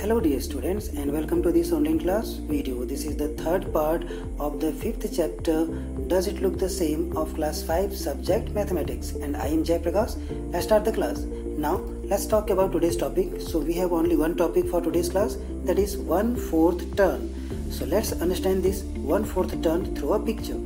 Hello dear students and welcome to this online class video. This is the third part of the fifth chapter Does it look the same of class 5 subject mathematics and I am Jay Prakash. Let's start the class. Now let's talk about today's topic. So we have only one topic for today's class that is one fourth turn. So let's understand this one fourth turn through a picture.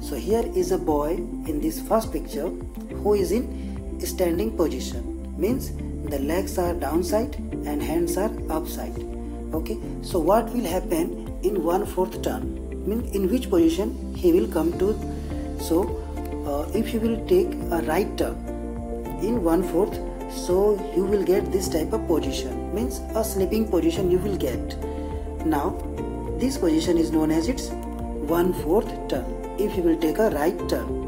So here is a boy in this first picture who is in standing position means the legs are downside and hands are upside. Okay? So what will happen in one fourth turn? Mean in which position he will come to? So uh, if you will take a right turn in one fourth so you will get this type of position. Means a sleeping position you will get. Now this position is known as its one fourth turn. If you will take a right turn.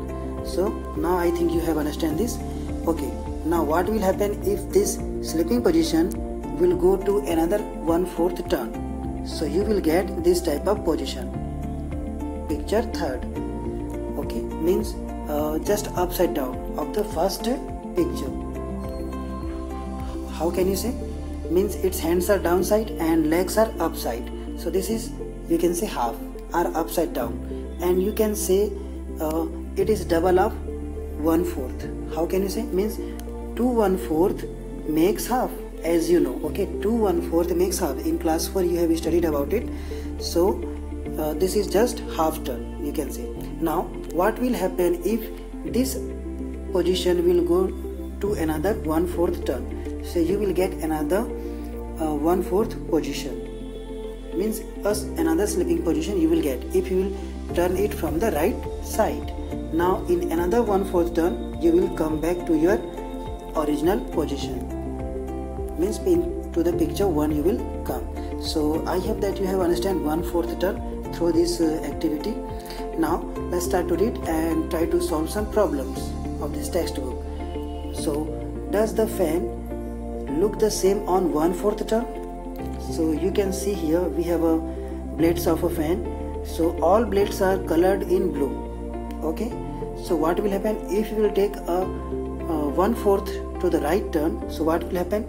So now i think you have understand this. Okay now what will happen if this sleeping position will go to another one fourth turn? So you will get this type of position. Picture third. Okay means uh, just upside down of the first picture. How can you say? Means its hands are downside and legs are upside. So this is you can say half are upside down. And you can say uh, it is double of one fourth how can you say? Means 2 1 fourth makes half as you know okay? 2 1 fourth makes half. In class 4 you have studied about it. So uh, this is just half turn you can say. Now what will happen if this position will go to another one fourth turn so you will get another uh, one fourth position. Means us another slipping position you will get if you will turn it from the right side. Now in another one fourth turn you will come back to your original position. Means to the picture one you will come. So i hope that you have understand one fourth turn through this uh, activity. Now let's start to read and try to solve some problems of this textbook. So does the fan look the same on one fourth turn? So you can see here we have a blades of a fan. So all blades are colored in blue. Okay? So what will happen if you will take a, a one fourth to the right turn. So what will happen?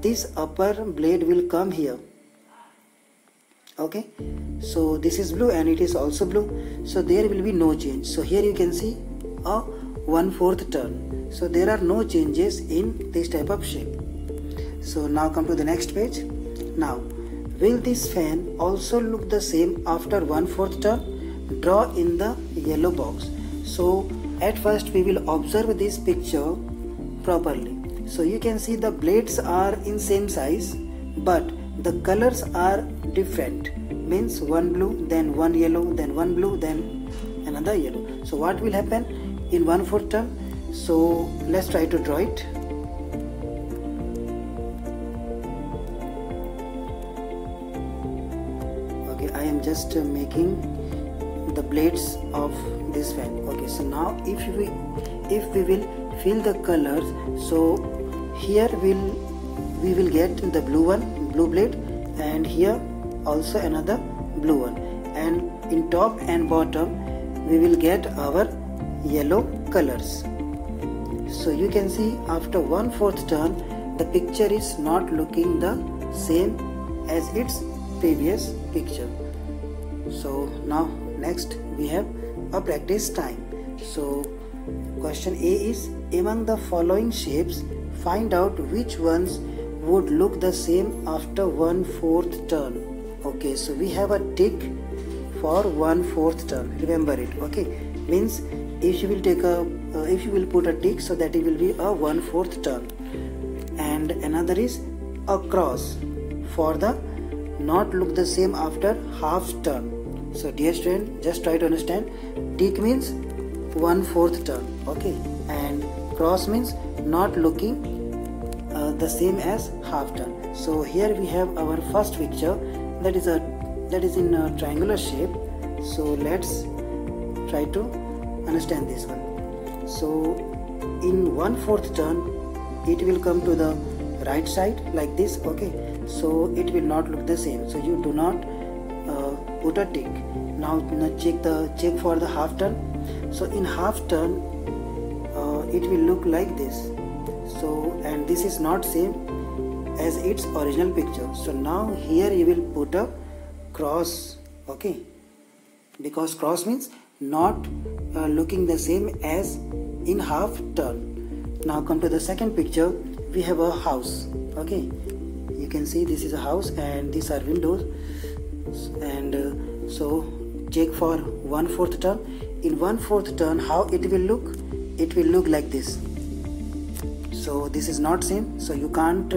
This upper blade will come here. Okay? So this is blue and it is also blue. So there will be no change. So here you can see a one fourth turn. So there are no changes in this type of shape. So now come to the next page. Now will this fan also look the same after one fourth turn? Draw in the yellow box. So at first we will observe this picture properly. So you can see the blades are in same size but the colors are different. Means one blue then one yellow then one blue then another yellow. So what will happen? In one fourth turn so let's try to draw it. Okay i am just uh, making the blades of this fan. Okay so now if we if we will fill the colors. So here will we will get the blue one blue blade and here also another blue one. And in top and bottom we will get our yellow colors. So you can see after one fourth turn the picture is not looking the same as its previous picture. So now next we have a practice time. So question a is among the following shapes, find out which ones would look the same after one fourth turn. Okay, so we have a tick for one fourth turn. Remember it. Okay, means if you will take a uh, if you will put a tick, so that it will be a one fourth turn. And another is a cross for the not look the same after half turn. So dear student, just try to understand. Tick means one fourth turn. Okay, and cross means not looking uh, the same as half turn so here we have our first picture that is a that is in a triangular shape. So let's try to understand this one. So in one fourth turn it will come to the right side like this okay? So it will not look the same. So you do not uh, put a tick. Now check the check for the half turn. So in half turn it will look like this. So and this is not same as its original picture. So now here you will put a cross okay? Because cross means not uh, looking the same as in half turn. Now come to the second picture. We have a house okay? You can see this is a house and these are windows. And uh, so check for one fourth turn. In one fourth turn how it will look it will look like this. So this is not same. So you can't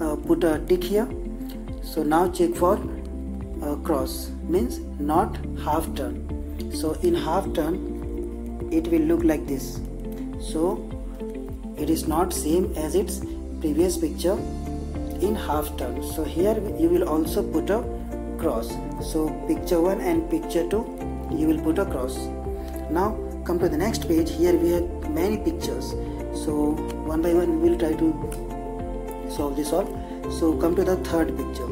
uh, put a tick here. So now check for uh, cross. Means not half turn. So in half turn it will look like this. So it is not same as its previous picture in half turn. So here you will also put a cross. So picture 1 and picture 2 you will put a cross. Now come to the next page. Here we have many pictures. So one by one we will try to solve this all. So come to the third picture.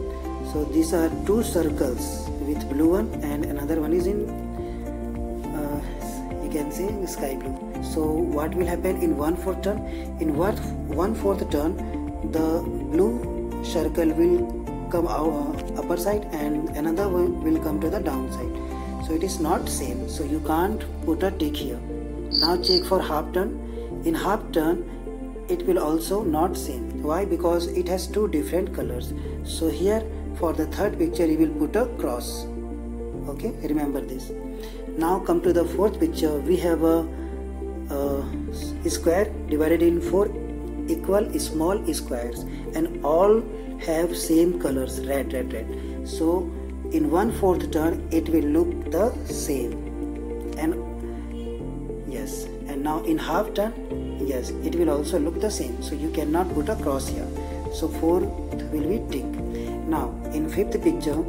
So these are two circles with blue one and another one is in uh, you can see sky blue. So what will happen in one fourth turn? In what one fourth turn the blue circle will come out uh, upper side and another one will come to the downside. So it is not same. So you can't put a tick here now check for half turn. In half turn it will also not same. Why? Because it has two different colors. So here for the third picture you will put a cross. Okay remember this. Now come to the fourth picture. We have a, a square divided in four equal small squares and all have same colors red red red. So in one fourth turn it will look the same. And now in half turn yes it will also look the same. So you cannot put a cross here. So fourth will be tick. Now in fifth picture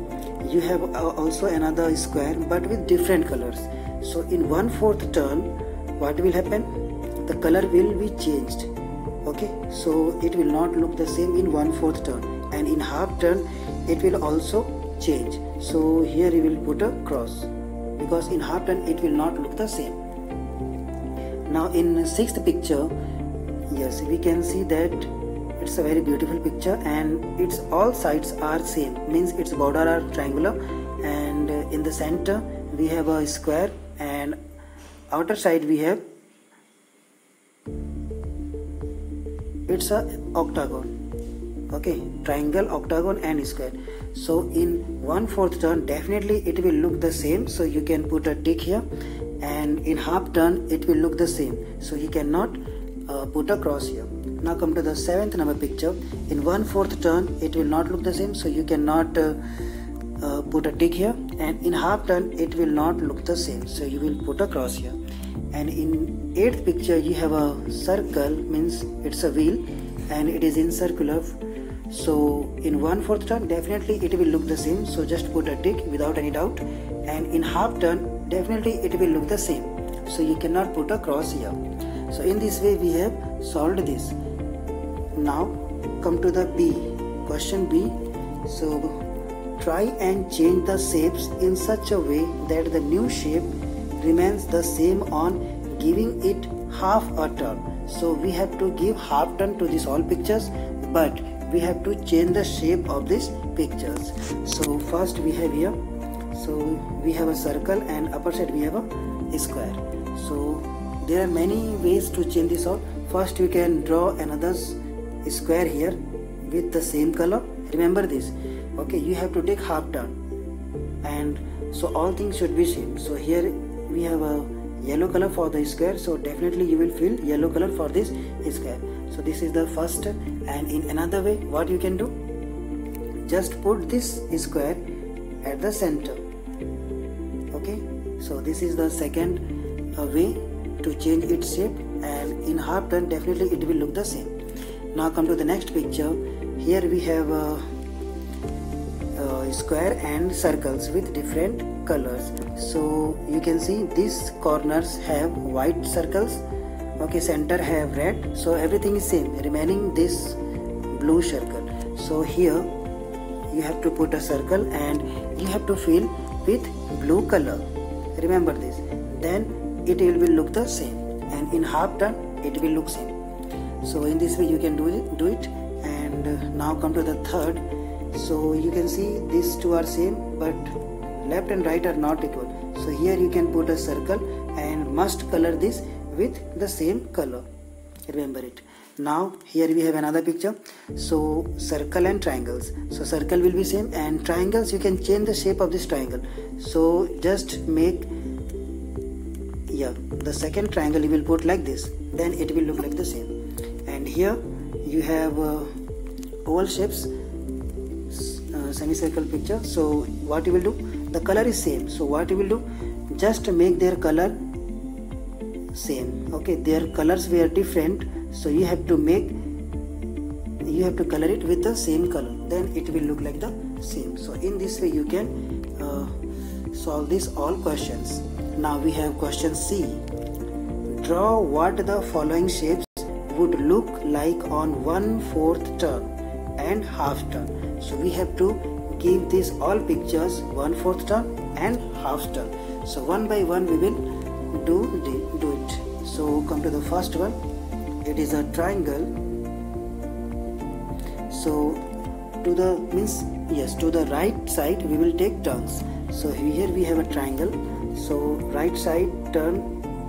you have also another square but with different colors. So in one fourth turn what will happen? The color will be changed. Okay? So it will not look the same in one fourth turn. And in half turn it will also change. So here you will put a cross. Because in half turn it will not look the same now in sixth picture yes we can see that it's a very beautiful picture and its all sides are same. Means its border are triangular and in the center we have a square and outer side we have it's a octagon. Okay triangle octagon and square so in one fourth turn definitely it will look the same. So you can put a tick here. And in half turn it will look the same. So you cannot uh, put a cross here. Now come to the seventh number picture. In one fourth turn it will not look the same. So you cannot uh, uh, put a tick here. And in half turn it will not look the same. So you will put a cross here. And in eighth picture you have a circle means it's a wheel. And it is in circular so in one fourth turn definitely it will look the same. So just put a tick without any doubt. And in half turn definitely it will look the same. So you cannot put a cross here. So in this way we have solved this. Now come to the B question B. So try and change the shapes in such a way that the new shape remains the same on giving it half a turn. So we have to give half turn to these all pictures but we have to change the shape of these pictures. So first we have here so we have a circle and upper side we have a square. So there are many ways to change this all. First you can draw another square here with the same color. Remember this. Okay you have to take half turn. And so all things should be same. So here we have a yellow color for the square. So definitely you will feel yellow color for this square so this is the first and in another way what you can do? Just put this square at the center. Okay? So this is the second uh, way to change its shape and in half turn definitely it will look the same. Now come to the next picture. Here we have a, a square and circles with different colors. So you can see these corners have white circles okay center have red. So everything is same. Remaining this blue circle. So here you have to put a circle and you have to fill with blue color. Remember this. Then it will look the same. And in half turn it will look same. So in this way you can do it do it. And and now come to the third. So you can see these two are same but left and right are not equal. So here you can put a circle and must color this with the same color. Remember it. Now here we have another picture. So circle and triangles. So circle will be same and triangles you can change the shape of this triangle. So just make yeah the second triangle you will put like this. Then it will look like the same. And here you have uh, oval shapes uh, semicircle picture. So what you will do? The color is same. So what you will do? Just make their color same. Okay their colors were different so you have to make you have to color it with the same color. Then it will look like the same. So in this way you can uh, solve these all questions. Now we have question C. Draw what the following shapes would look like on one fourth turn and half turn. So we have to give these all pictures one fourth turn and half turn. So one by one we will do the, do it. So come to the first one. It is a triangle. So to the means yes to the right side we will take turns. So here we have a triangle. So right side turn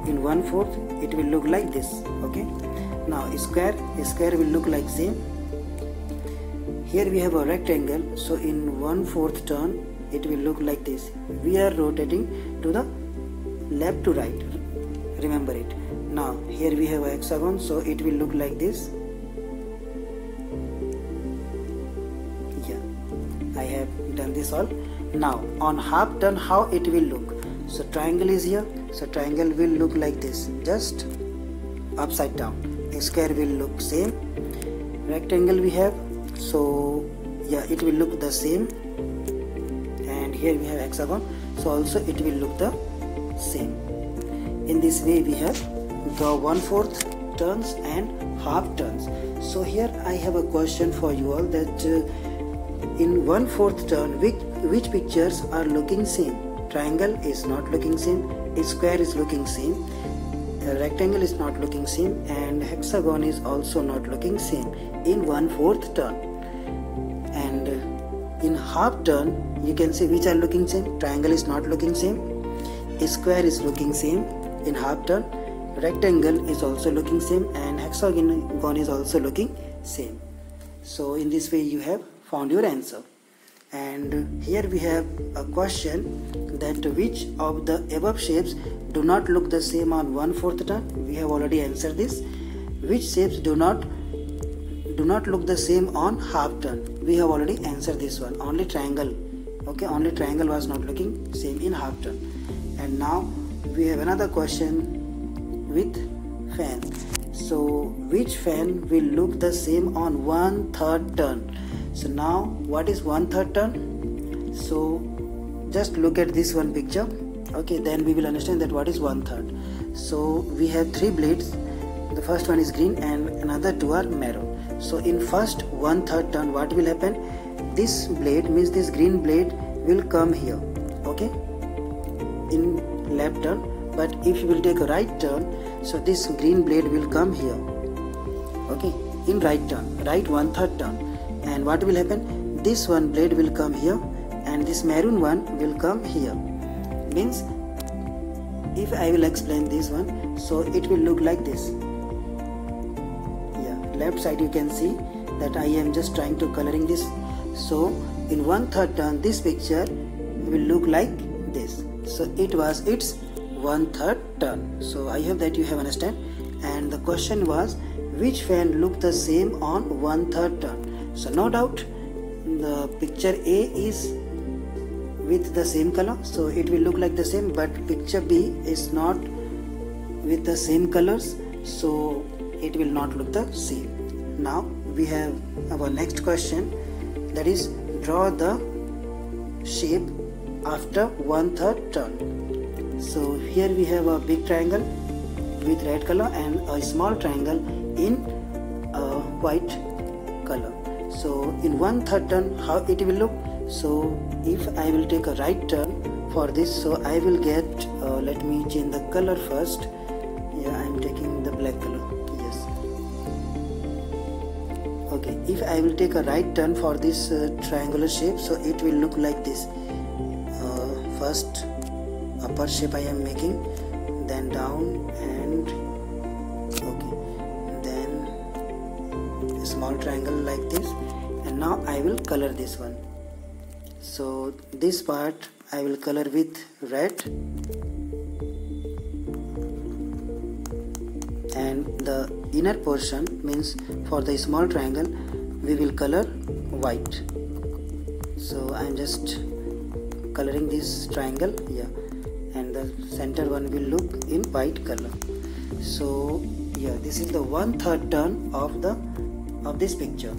in one fourth it will look like this okay? Now square square will look like same. Here we have a rectangle. So in one fourth turn it will look like this. We are rotating to the left to right. Remember it. Now here we have a hexagon so it will look like this. Yeah I have done this all. Now on half turn how it will look? So triangle is here. So triangle will look like this. Just upside down. Square will look same. Rectangle we have. So yeah it will look the same. And here we have hexagon. So also it will look the same. In this way we have the one fourth turns and half turns. So here I have a question for you all that uh, in one fourth turn which which pictures are looking same? Triangle is not looking same a square is looking same a rectangle is not looking same and hexagon is also not looking same in one fourth turn. And in half turn you can see which are looking same triangle is not looking same square is looking same in half turn. Rectangle is also looking same and hexagon is also looking same. So in this way you have found your answer. And here we have a question that which of the above shapes do not look the same on one fourth turn? We have already answered this. Which shapes do not do not look the same on half turn? We have already answered this one. Only triangle. Okay only triangle was not looking same in half turn and now we have another question with fan. So which fan will look the same on one third turn? So now what is one third turn? So just look at this one picture. Okay then we will understand that what is one third. So we have three blades. The first one is green and another two are maroon. So in first one third turn what will happen? This blade means this green blade will come here. Okay in left turn but if you will take a right turn so this green blade will come here. Okay in right turn right one third turn. And what will happen? This one blade will come here and this maroon one will come here. Means if I will explain this one so it will look like this. Yeah left side you can see that I am just trying to coloring this. So in one third turn this picture will look like so it was its one third turn so I hope that you have understand. And the question was which fan look the same on one third turn so no doubt the picture A is with the same color. So it will look like the same but picture B is not with the same colors. So it will not look the same. Now we have our next question. That is draw the shape after one third turn. So here we have a big triangle with red color and a small triangle in white color. So in one third turn how it will look? So if I will take a right turn for this so I will get uh, let me change the color first. Yeah I'm taking the black color. Yes. Okay if I will take a right turn for this uh, triangular shape so it will look like this first upper shape I am making then down and okay then a small triangle like this. And now I will color this one. So this part I will color with red. And the inner portion means for the small triangle we will color white. So I am just coloring this triangle yeah and the center one will look in white color. So yeah this is the one third turn of the of this picture.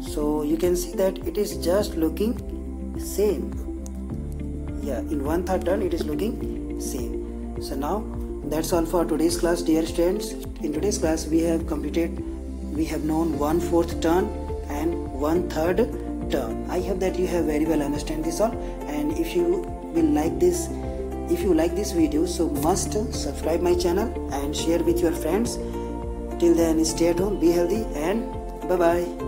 So you can see that it is just looking same. Yeah in one third turn it is looking same. So now that's all for today's class dear students. In today's class we have completed we have known one fourth turn and one third turn uh, i hope that you have very well understand this all. And if you will like this if you like this video so must subscribe my channel and share with your friends. Till then stay at home be healthy and bye bye